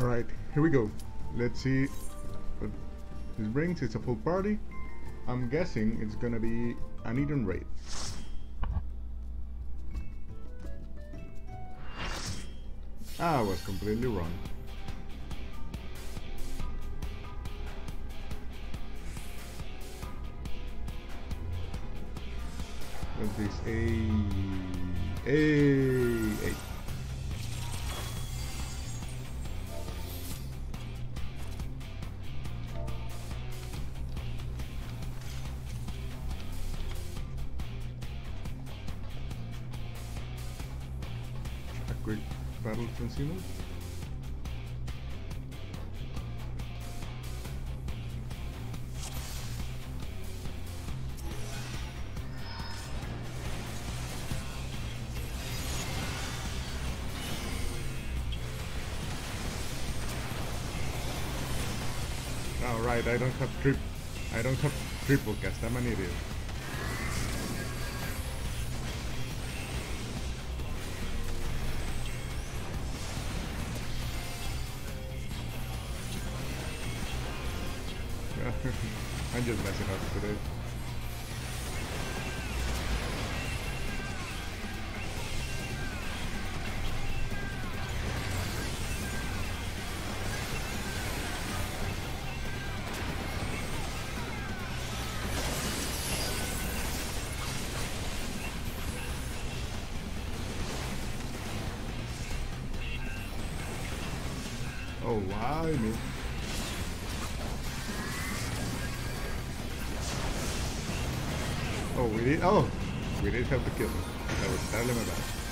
Alright, here we go. Let's see what this brings. It's a full party. I'm guessing it's gonna be an Eden raid. Ah, I was completely wrong. What's this? A A A. A quick battle transceiver. Oh right, I don't have trip I don't have Triplecast, I'm an idiot. I'm just messing up today. Oh, why me? Oh, we did. Oh, we did have to kill him. That was entirely my bad.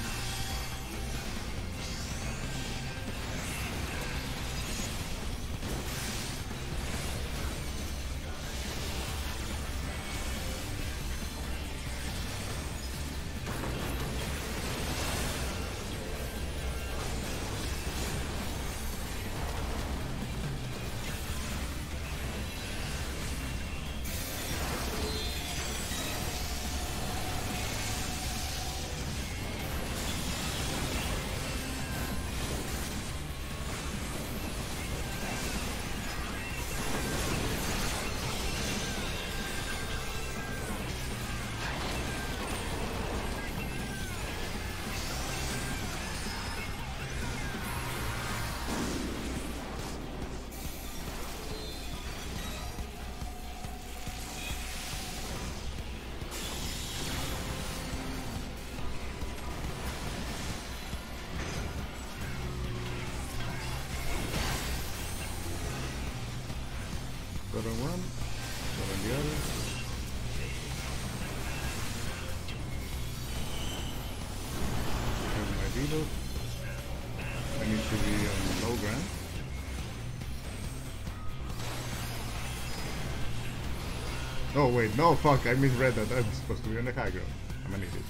Got on one, got on the other. Have my reload. I need to be on low ground. Oh wait, no fuck, I misread that. I'm supposed to be on the high ground. I'm an idiot.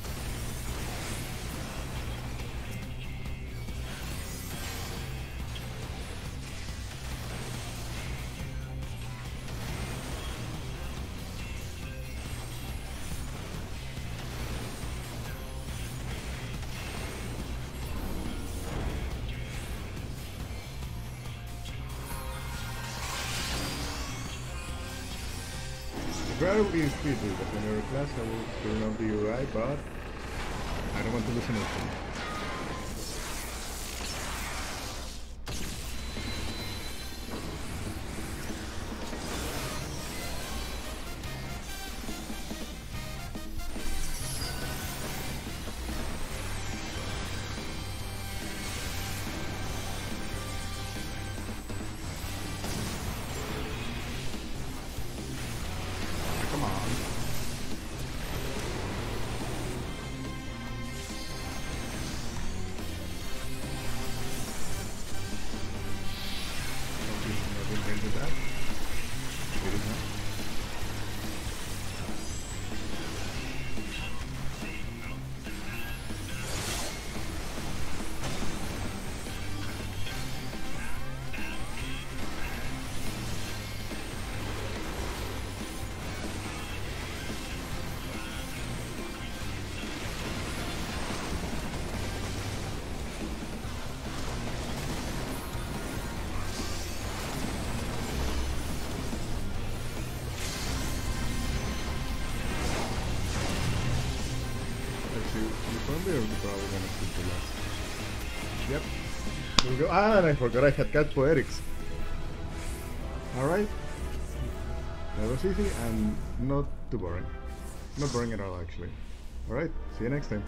Very easy to the whenever class I will turn off the UI, but I don't want to lose anything. Probably we're probably gonna skip the last. Yep. There we go. Ah, and I forgot I had cat poetics. Alright. That was easy and not too boring. Not boring at all actually. Alright, see you next time.